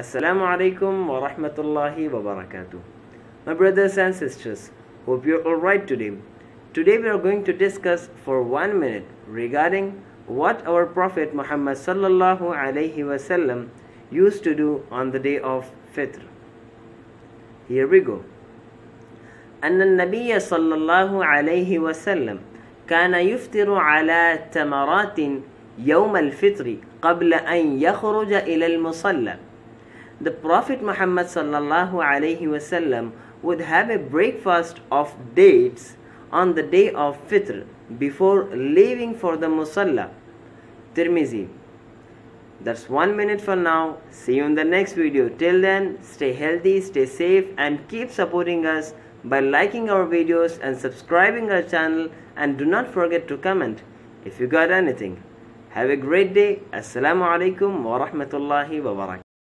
Assalamu alaikum wa rahmatullahi wa barakatuh. My brothers and sisters, hope you're alright today. Today we are going to discuss for one minute regarding what our Prophet Muhammad sallallahu alaihi wasallam used to do on the day of Fitr. Here we go. أن النبي صلى الله عليه وسلم كان يفطر على تمرات يوم الفطر قبل أن يخرج إلى المصلى. the Prophet Muhammad sallallahu alaihi wasallam would have a breakfast of dates on the day of Fitr before leaving for the Musalla. Tirmizi. That's one minute for now. See you in the next video. Till then, stay healthy, stay safe, and keep supporting us by liking our videos and subscribing our channel. And do not forget to comment if you got anything. Have a great day. Assalamu alaikum wa rahmatullahi wa barakatuh.